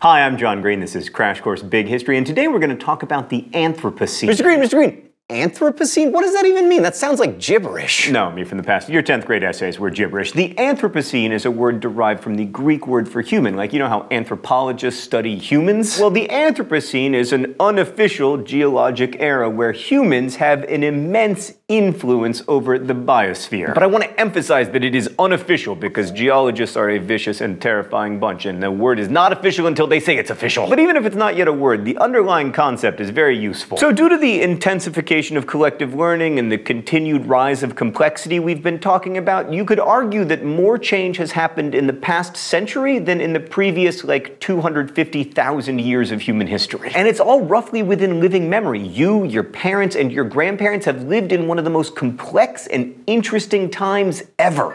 Hi, I'm John Green. This is Crash Course Big History, and today we're going to talk about the Anthropocene. Mr. Green, Mr. Green, Anthropocene? What does that even mean? That sounds like gibberish. No, me from the past. Your 10th grade essays were gibberish. The Anthropocene is a word derived from the Greek word for human. Like, you know how anthropologists study humans? Well, the Anthropocene is an unofficial geologic era where humans have an immense influence over the biosphere. But I want to emphasize that it is unofficial because geologists are a vicious and terrifying bunch, and the word is not official until they say it's official. But even if it's not yet a word, the underlying concept is very useful. So, due to the intensification of collective learning and the continued rise of complexity we've been talking about, you could argue that more change has happened in the past century than in the previous, like, 250,000 years of human history. And it's all roughly within living memory. You, your parents, and your grandparents have lived in one of the most complex and interesting times ever.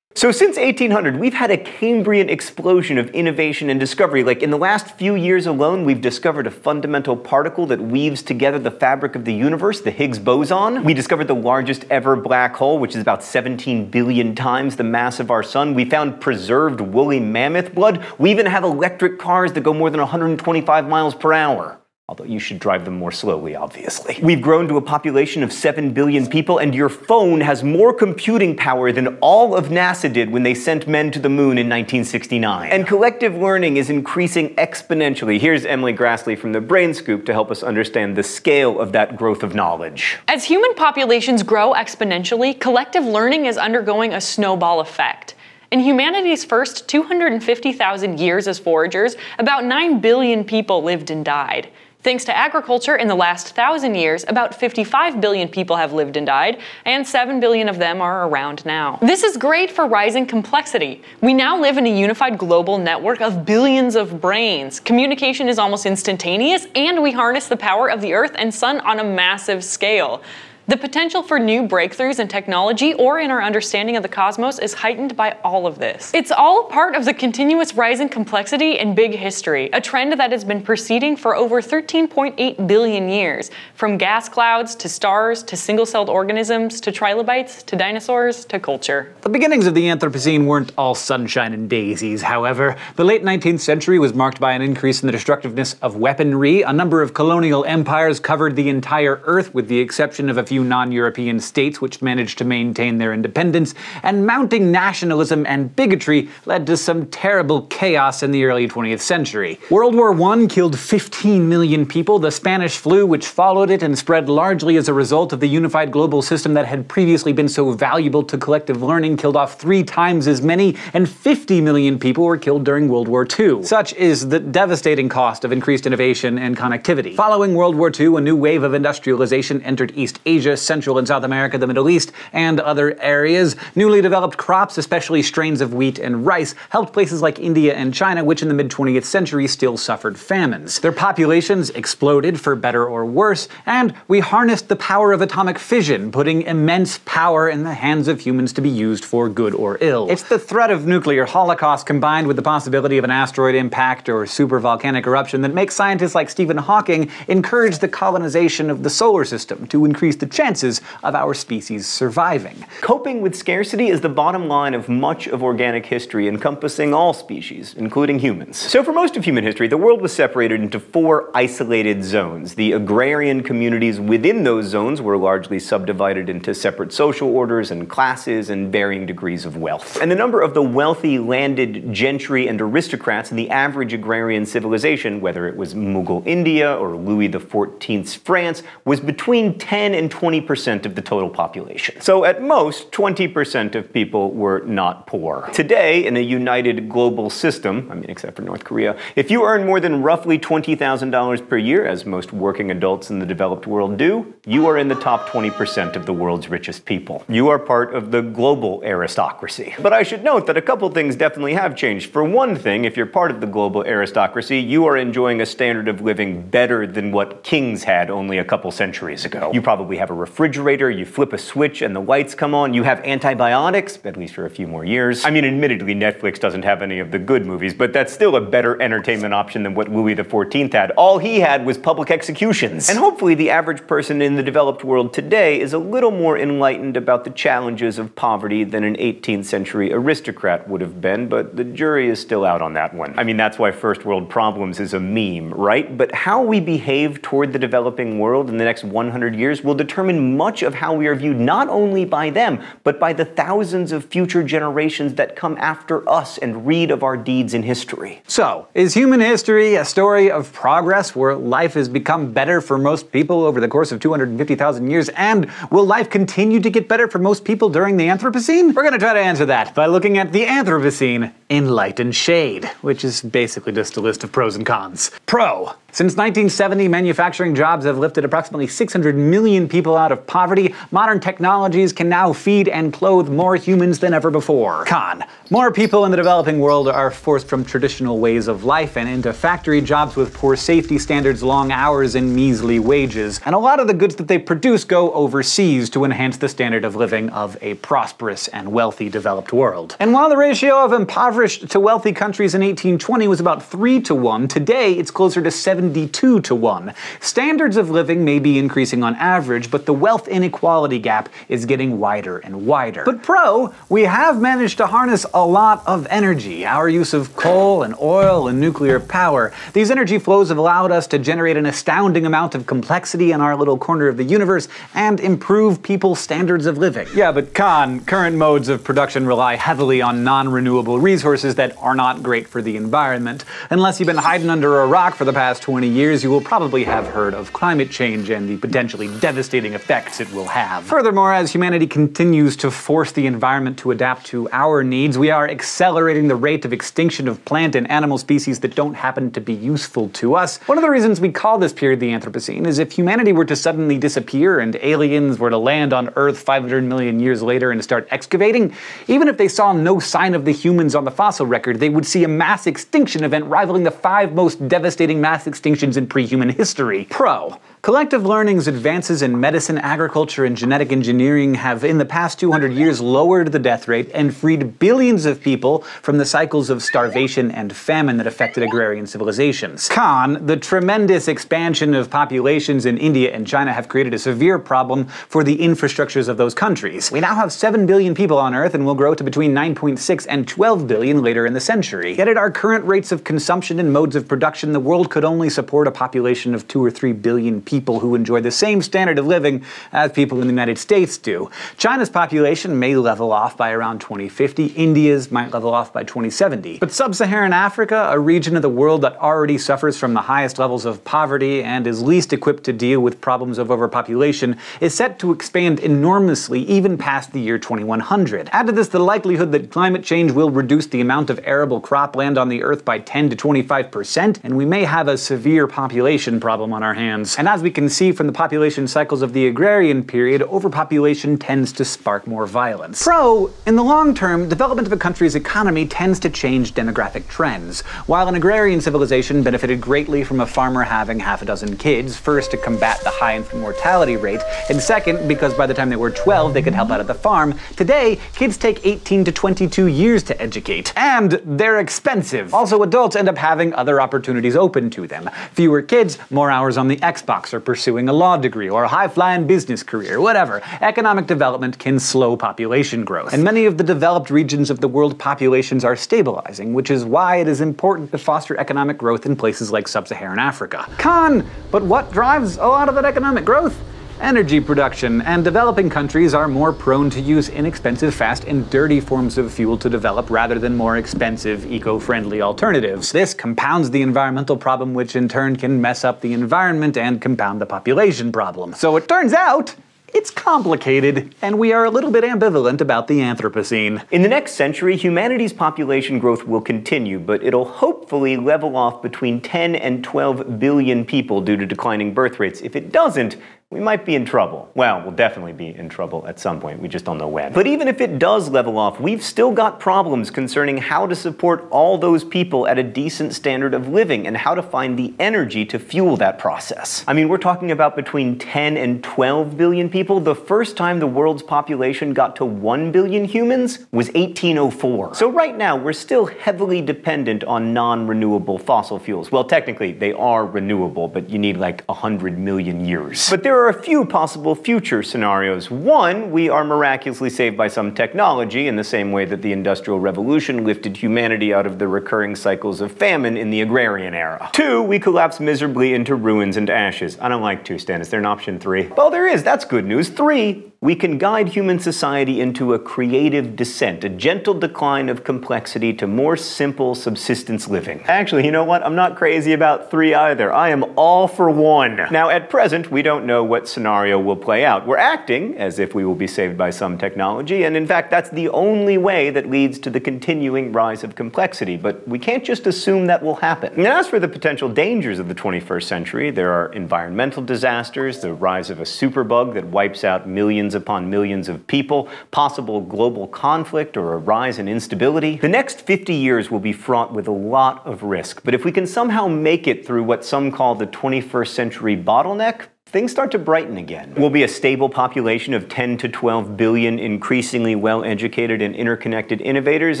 So since 1800, we've had a Cambrian explosion of innovation and discovery. Like in the last few years alone, we've discovered a fundamental particle that weaves together the fabric of the universe, the Higgs boson. We discovered the largest ever black hole, which is about 17 billion times the mass of our sun. We found preserved woolly mammoth blood. We even have electric cars that go more than 125 miles per hour although you should drive them more slowly, obviously. We've grown to a population of 7 billion people, and your phone has more computing power than all of NASA did when they sent men to the moon in 1969. And collective learning is increasing exponentially. Here's Emily Graslie from the Brain Scoop to help us understand the scale of that growth of knowledge. As human populations grow exponentially, collective learning is undergoing a snowball effect. In humanity's first 250,000 years as foragers, about 9 billion people lived and died. Thanks to agriculture, in the last thousand years, about 55 billion people have lived and died, and 7 billion of them are around now. This is great for rising complexity. We now live in a unified global network of billions of brains. Communication is almost instantaneous, and we harness the power of the Earth and Sun on a massive scale. The potential for new breakthroughs in technology or in our understanding of the cosmos is heightened by all of this. It's all part of the continuous rise in complexity in big history, a trend that has been proceeding for over 13.8 billion years, from gas clouds to stars to single-celled organisms to trilobites to dinosaurs to culture. The beginnings of the Anthropocene weren't all sunshine and daisies, however. The late 19th century was marked by an increase in the destructiveness of weaponry. A number of colonial empires covered the entire Earth with the exception of a few few non European states which managed to maintain their independence, and mounting nationalism and bigotry led to some terrible chaos in the early 20th century. World War I killed 15 million people, the Spanish flu, which followed it and spread largely as a result of the unified global system that had previously been so valuable to collective learning, killed off three times as many, and 50 million people were killed during World War II. Such is the devastating cost of increased innovation and connectivity. Following World War II, a new wave of industrialization entered East Asia Asia, Central and South America, the Middle East, and other areas. Newly developed crops, especially strains of wheat and rice, helped places like India and China, which in the mid 20th century still suffered famines. Their populations exploded for better or worse, and we harnessed the power of atomic fission, putting immense power in the hands of humans to be used for good or ill. It's the threat of nuclear holocaust combined with the possibility of an asteroid impact or supervolcanic eruption that makes scientists like Stephen Hawking encourage the colonization of the solar system to increase the chances of our species surviving. Coping with scarcity is the bottom line of much of organic history encompassing all species, including humans. So for most of human history, the world was separated into four isolated zones. The agrarian communities within those zones were largely subdivided into separate social orders and classes and varying degrees of wealth. And the number of the wealthy landed gentry and aristocrats in the average agrarian civilization, whether it was Mughal India or Louis XIV's France, was between 10 and 20 20% of the total population. So at most, 20% of people were not poor. Today, in a united global system, I mean, except for North Korea, if you earn more than roughly $20,000 per year, as most working adults in the developed world do, you are in the top 20% of the world's richest people. You are part of the global aristocracy. But I should note that a couple things definitely have changed. For one thing, if you're part of the global aristocracy, you are enjoying a standard of living better than what kings had only a couple centuries ago. You probably have have a refrigerator, you flip a switch and the lights come on, you have antibiotics, at least for a few more years. I mean, admittedly, Netflix doesn't have any of the good movies, but that's still a better entertainment option than what Louis XIV had. All he had was public executions. And hopefully, the average person in the developed world today is a little more enlightened about the challenges of poverty than an 18th century aristocrat would have been, but the jury is still out on that one. I mean, that's why first world problems is a meme, right? But how we behave toward the developing world in the next 100 years will determine much of how we are viewed not only by them, but by the thousands of future generations that come after us and read of our deeds in history. So, is human history a story of progress where life has become better for most people over the course of 250,000 years? And will life continue to get better for most people during the Anthropocene? We're going to try to answer that by looking at the Anthropocene in light and shade, which is basically just a list of pros and cons. Pro. Since 1970, manufacturing jobs have lifted approximately 600 million people out of poverty. Modern technologies can now feed and clothe more humans than ever before. Con. More people in the developing world are forced from traditional ways of life and into factory jobs with poor safety standards, long hours, and measly wages. And a lot of the goods that they produce go overseas to enhance the standard of living of a prosperous and wealthy developed world. And while the ratio of impoverished to wealthy countries in 1820 was about 3 to 1, today it's closer to 72 to 1. Standards of living may be increasing on average, but the wealth inequality gap is getting wider and wider. But pro, we have managed to harness a lot of energy. Our use of coal and oil and nuclear power. These energy flows have allowed us to generate an astounding amount of complexity in our little corner of the universe and improve people's standards of living. Yeah, but con, current modes of production rely heavily on non-renewable resources that are not great for the environment. Unless you've been hiding under a rock for the past 20 years, you will probably have heard of climate change and the potentially devastating effects it will have. Furthermore, as humanity continues to force the environment to adapt to our needs, we are accelerating the rate of extinction of plant and animal species that don't happen to be useful to us. One of the reasons we call this period the Anthropocene is if humanity were to suddenly disappear and aliens were to land on Earth 500 million years later and start excavating, even if they saw no sign of the humans on the fossil record, they would see a mass extinction event rivaling the five most devastating mass extinctions in pre-human history. Pro. Collective learning's advances in medicine, agriculture, and genetic engineering have, in the past 200 years, lowered the death rate and freed billions of people from the cycles of starvation and famine that affected agrarian civilizations. Con, the tremendous expansion of populations in India and China have created a severe problem for the infrastructures of those countries. We now have 7 billion people on Earth and will grow to between 9.6 and 12 billion later in the century. Yet at our current rates of consumption and modes of production, the world could only support a population of 2 or 3 billion people who enjoy the same standard of living as people in the United States do. China's population may level off by around 2050, India's might level off by 2070. But sub Saharan Africa, a region of the world that already suffers from the highest levels of poverty and is least equipped to deal with problems of overpopulation, is set to expand enormously even past the year 2100. Add to this the likelihood that climate change will reduce the amount of arable cropland on the Earth by 10 to 25%, and we may have a severe population problem on our hands. And as we can see from the population cycles of the agrarian period, overpopulation tends to spark more violence. Pro, in the long term, development of a country's economy tends to change demographic trends. While an agrarian civilization benefited greatly from a farmer having half a dozen kids, first to combat the high infant mortality rate, and second because by the time they were 12 they could help out at the farm, today kids take 18 to 22 years to educate. And they're expensive. Also, adults end up having other opportunities open to them. Fewer kids, more hours on the Xbox, or pursuing a law degree, or a high flying business career, whatever. Economic development can slow population growth. And many of the developed regions of the world populations are stabilizing, which is why it is important to foster economic growth in places like sub Saharan Africa. Con! But what drives a lot of that economic growth? Energy production, and developing countries are more prone to use inexpensive, fast, and dirty forms of fuel to develop rather than more expensive, eco friendly alternatives. This compounds the environmental problem, which in turn can mess up the environment and compound the population problem. So it turns out, it's complicated, and we are a little bit ambivalent about the Anthropocene. In the next century, humanity's population growth will continue, but it'll hopefully level off between 10 and 12 billion people due to declining birth rates. If it doesn't, we might be in trouble. Well, we'll definitely be in trouble at some point. We just don't know when. But even if it does level off, we've still got problems concerning how to support all those people at a decent standard of living and how to find the energy to fuel that process. I mean, we're talking about between 10 and 12 billion people. The first time the world's population got to 1 billion humans was 1804. So right now, we're still heavily dependent on non-renewable fossil fuels. Well, technically, they are renewable, but you need like 100 million years. But there there are a few possible future scenarios. One, we are miraculously saved by some technology in the same way that the Industrial Revolution lifted humanity out of the recurring cycles of famine in the agrarian era. Two, we collapse miserably into ruins and ashes. I don't like two, Stan. Is there an option three? Well, there is. That's good news. Three, we can guide human society into a creative descent, a gentle decline of complexity to more simple subsistence living. Actually, you know what? I'm not crazy about three either. I am all for one. Now, at present, we don't know what scenario will play out. We're acting as if we will be saved by some technology, and in fact, that's the only way that leads to the continuing rise of complexity. But we can't just assume that will happen. And as for the potential dangers of the 21st century, there are environmental disasters, the rise of a superbug that wipes out millions millions upon millions of people, possible global conflict or a rise in instability. The next 50 years will be fraught with a lot of risk, but if we can somehow make it through what some call the 21st century bottleneck, things start to brighten again. We'll be a stable population of 10 to 12 billion increasingly well-educated and interconnected innovators,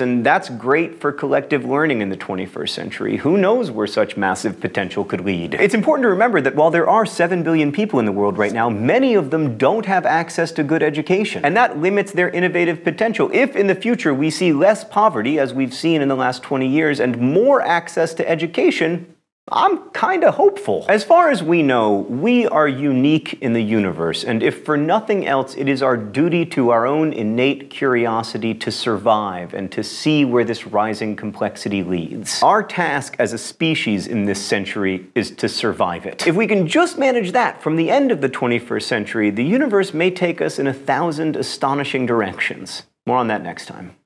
and that's great for collective learning in the 21st century. Who knows where such massive potential could lead? It's important to remember that while there are 7 billion people in the world right now, many of them don't have access to good education, and that limits their innovative potential. If in the future we see less poverty, as we've seen in the last 20 years, and more access to education, I'm kind of hopeful. As far as we know, we are unique in the universe, and if for nothing else, it is our duty to our own innate curiosity to survive and to see where this rising complexity leads. Our task as a species in this century is to survive it. If we can just manage that from the end of the 21st century, the universe may take us in a thousand astonishing directions. More on that next time.